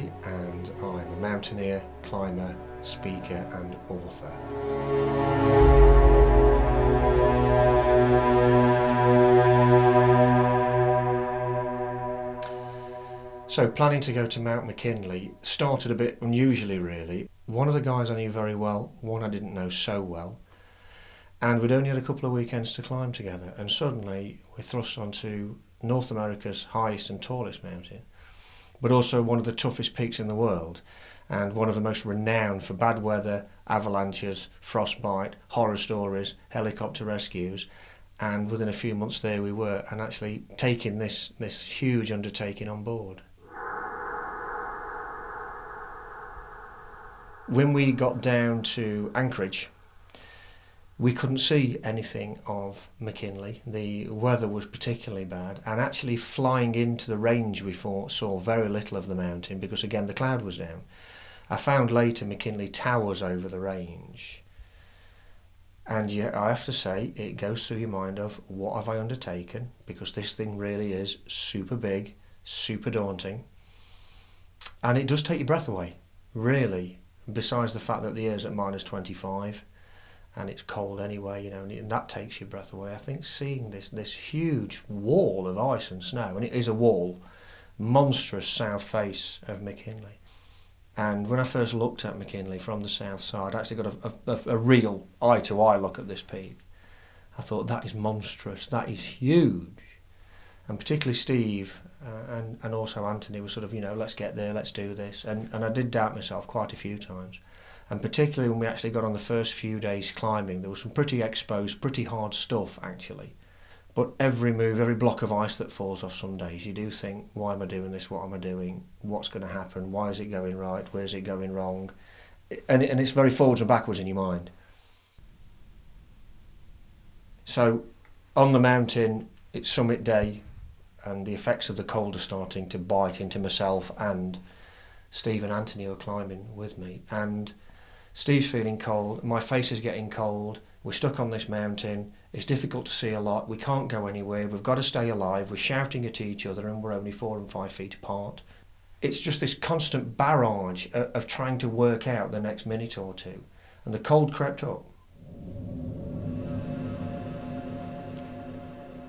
And I'm a mountaineer, climber, speaker and author. So planning to go to Mount McKinley started a bit unusually really. One of the guys I knew very well, one I didn't know so well. And we'd only had a couple of weekends to climb together and suddenly we're thrust onto North America's highest and tallest mountain, but also one of the toughest peaks in the world and one of the most renowned for bad weather, avalanches, frostbite, horror stories, helicopter rescues. And within a few months there we were and actually taking this, this huge undertaking on board. when we got down to Anchorage, we couldn't see anything of McKinley. The weather was particularly bad, and actually flying into the range we thought saw very little of the mountain because, again, the cloud was down. I found later McKinley towers over the range. And yet, I have to say, it goes through your mind of what have I undertaken because this thing really is super big, super daunting, and it does take your breath away, really besides the fact that the air's at minus 25 and it's cold anyway, you know, and that takes your breath away. I think seeing this this huge wall of ice and snow, and it is a wall, monstrous south face of McKinley. And when I first looked at McKinley from the south side, I actually got a, a, a real eye to eye look at this peak. I thought that is monstrous, that is huge. And particularly Steve uh, and and also Anthony was sort of you know let's get there, let's do this, and and I did doubt myself quite a few times, and particularly when we actually got on the first few days climbing, there was some pretty exposed, pretty hard stuff actually. But every move, every block of ice that falls off some days, you do think, why am I doing this? What am I doing? What's going to happen? Why is it going right? Where's it going wrong? And, and it's very forwards and backwards in your mind. So on the mountain, it's summit day, and the effects of the cold are starting to bite into myself and Steve and Anthony are climbing with me. And Steve's feeling cold, my face is getting cold, we're stuck on this mountain, it's difficult to see a lot, we can't go anywhere, we've got to stay alive, we're shouting at each other and we're only four and five feet apart. It's just this constant barrage of, trying to work out the next minute or two. And the cold crept up.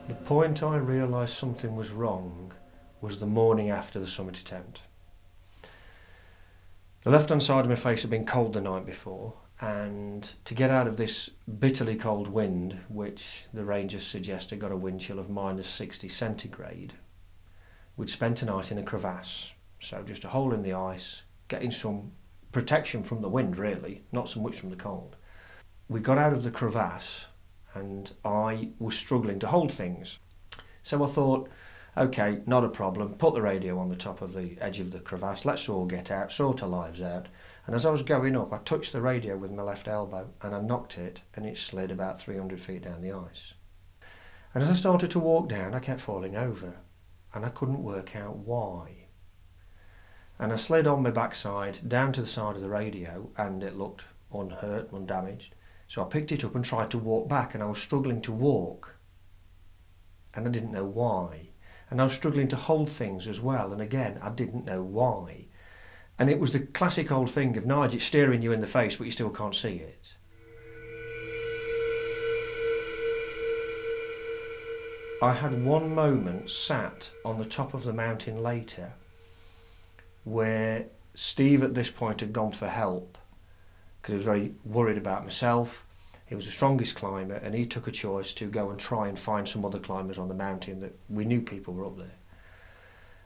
The point I realised something was wrong was the morning after the summit attempt. The left hand side of my face had been cold the night before, and to get out of this bitterly cold wind, which the rangers suggested got a wind chill of minus 60 centigrade, we'd spent a night in a crevasse, so just a hole in the ice, getting some protection from the wind really, not so much from the cold. We got out of the crevasse and I was struggling to hold things. So I thought, okay, not a problem, put the radio on the top of the edge of the crevasse, let's all get out, sort our lives out. And as I was going up, I touched the radio with my left elbow and I knocked it and it slid about 300 feet down the ice. And as I started to walk down, I kept falling over and I couldn't work out why. And I slid on my backside down to the side of the radio and it looked unhurt, undamaged. So I picked it up and tried to walk back, and I was struggling to walk. And I didn't know why. And I was struggling to hold things as well, and again, I didn't know why. And it was the classic old thing of Nigel staring you in the face, but you still can't see it. I had one moment sat on the top of the mountain later where Steve at this point had gone for help because he was very worried about myself. He was the strongest climber and he took a choice to go and try and find some other climbers on the mountain that we knew people were up there.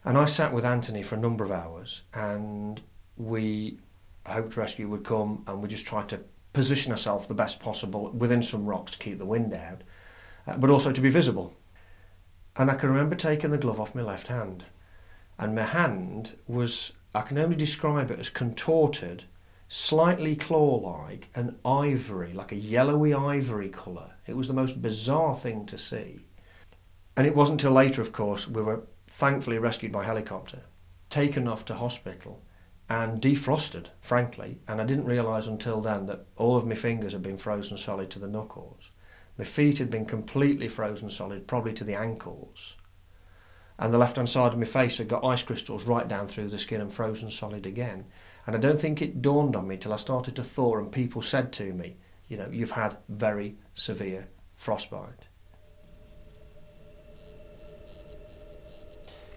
And I sat with Anthony for a number of hours and we hoped rescue would come and we just tried to position ourselves the best possible within some rocks to keep the wind out, uh, but also to be visible. And I can remember taking the glove off my left hand and my hand was, I can only describe it as contorted slightly claw-like and ivory, like a yellowy ivory colour. It was the most bizarre thing to see. And it wasn't until later, of course, we were thankfully rescued by helicopter, taken off to hospital and defrosted, frankly, and I didn't realise until then that all of my fingers had been frozen solid to the knuckles. My feet had been completely frozen solid, probably to the ankles. and the left hand side of my face had got ice crystals right down through the skin and frozen solid again. And I don't think it dawned on me till I started to thaw and people said to me, you know, you've had very severe frostbite.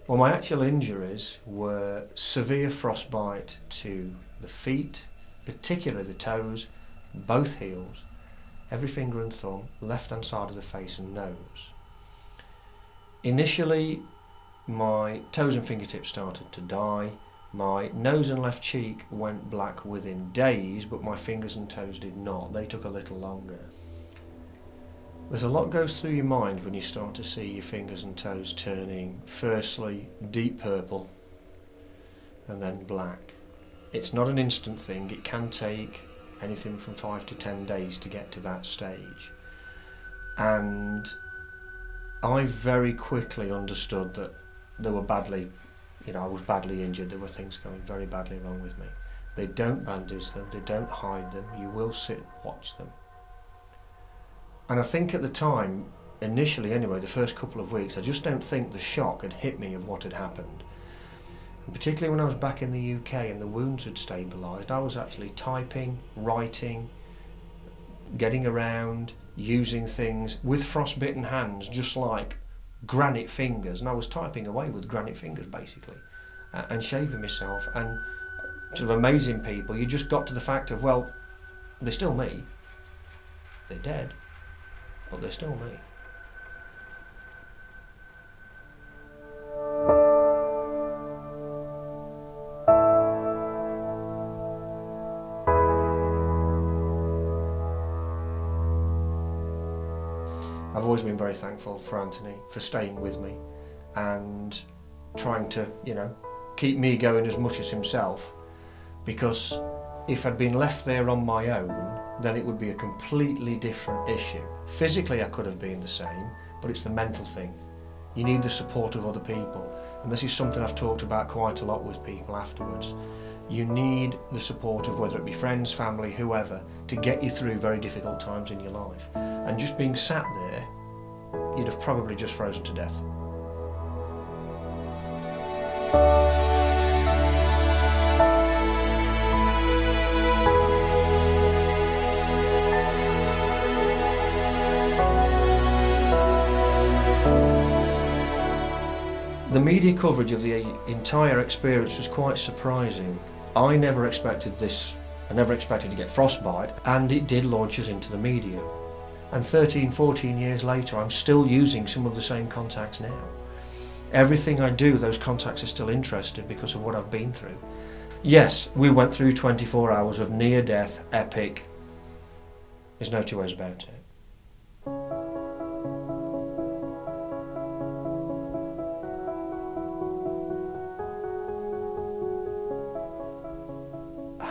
Well, my actual injuries were severe frostbite to the feet, particularly the toes, both heels, every finger and thumb, left hand side of the face and nose. Initially, my toes and fingertips started to die. My nose and left cheek went black within days, but my fingers and toes did not. They took a little longer. There's a lot goes through your mind when you start to see your fingers and toes turning, firstly deep purple and then black. It's not an instant thing, it can take anything from five to ten days to get to that stage. And I very quickly understood that they were badly, you know, I was badly injured. There were things going very badly wrong with me. They don't bandage them, they don't hide them. You will sit and watch them. And I think at the time, initially anyway, the first couple of weeks, I just don't think the shock had hit me of what had happened. And particularly when I was back in the UK and the wounds had stabilised, I was actually typing, writing, getting around, using things with frostbitten hands, just like granite fingers, and I was typing away with granite fingers basically, uh, and shaving myself. And sort of amazing people, you just got to the fact of, well, they're still me, they're dead, but they're still me. Mm. I've always been very thankful for Anthony for staying with me and trying to, you know, keep me going as much as himself because if I'd been left there on my own, then it would be a completely different issue. Physically, I could have been the same, but it's the mental thing. You need the support of other people, and this is something I've talked about quite a lot with people afterwards. You need the support of whether it be friends, family, whoever, to get you through very difficult times in your life. And just being sat there, you'd have probably just frozen to death. The media coverage of the entire experience was quite surprising. I never expected this, I never expected to get frostbite, and it did launch us into the media. And 13, 14 years later, I'm still using some of the same contacts now. Everything I do, those contacts are still interested because of what I've been through. Yes, we went through 24 hours of near death, epic. There's no two ways about it.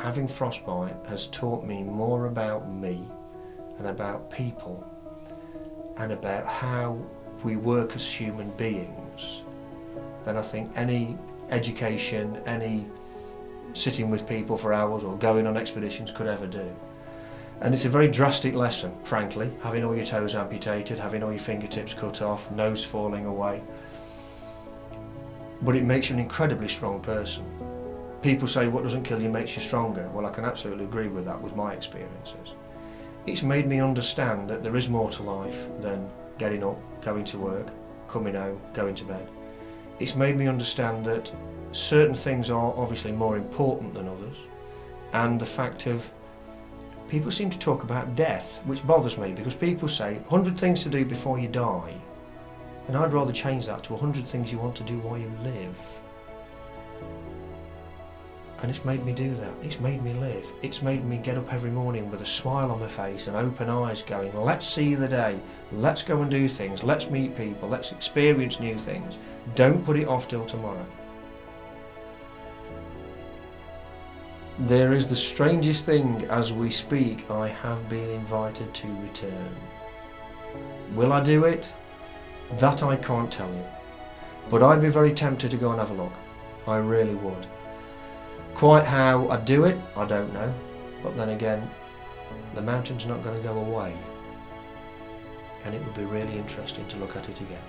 Having frostbite has taught me more about me and about people and about how we work as human beings than I think any education, any sitting with people for hours or going on expeditions could ever do. And it's a very drastic lesson, frankly, having all your toes amputated, having all your fingertips cut off, nose falling away. But it makes you an incredibly strong person people say what doesn't kill you makes you stronger. Well, I can absolutely agree with that with my experiences. It's made me understand that there is more to life than getting up, going to work, coming home, going to bed. It's made me understand that certain things are obviously more important than others and the fact of people seem to talk about death, which bothers me because people say 100 things to do before you die and I'd rather change that to 100 things you want to do while you live and it's made me do that. It's made me live. It's made me get up every morning with a smile on my face and open eyes going, let's see the day, let's go and do things, let's meet people, let's experience new things. Don't put it off till tomorrow. There is the strangest thing as we speak, I have been invited to return. Will I do it? That I can't tell you. But I'd be very tempted to go and have a look. I really would. Quite how I do it, I don't know. But then again, the mountain's not going to go away. And it would be really interesting to look at it again.